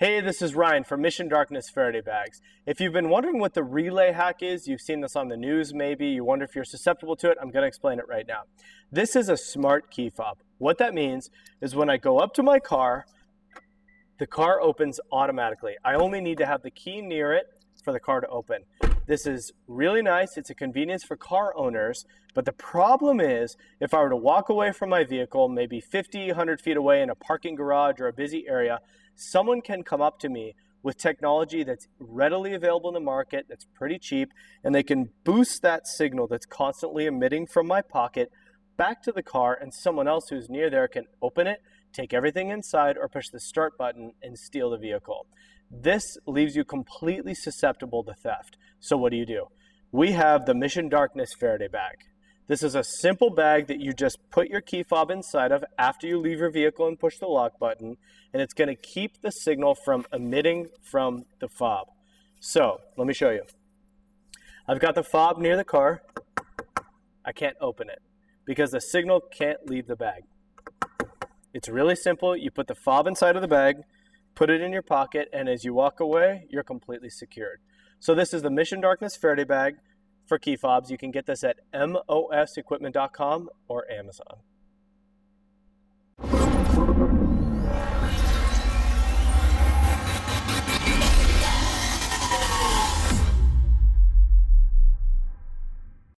Hey, this is Ryan from Mission Darkness Faraday Bags. If you've been wondering what the relay hack is, you've seen this on the news maybe, you wonder if you're susceptible to it, I'm going to explain it right now. This is a smart key fob. What that means is when I go up to my car, the car opens automatically. I only need to have the key near it for the car to open. This is really nice. It's a convenience for car owners. But the problem is, if I were to walk away from my vehicle, maybe 50, 100 feet away in a parking garage or a busy area, someone can come up to me with technology that's readily available in the market, that's pretty cheap, and they can boost that signal that's constantly emitting from my pocket back to the car, and someone else who's near there can open it, take everything inside, or push the start button and steal the vehicle. This leaves you completely susceptible to theft. So, what do you do? We have the Mission Darkness Faraday bag. This is a simple bag that you just put your key fob inside of after you leave your vehicle and push the lock button, and it's going to keep the signal from emitting from the fob. So, let me show you. I've got the fob near the car. I can't open it because the signal can't leave the bag. It's really simple. You put the fob inside of the bag, put it in your pocket, and as you walk away, you're completely secured. So this is the Mission Darkness Faraday bag for key fobs. You can get this at mosequipment.com or Amazon.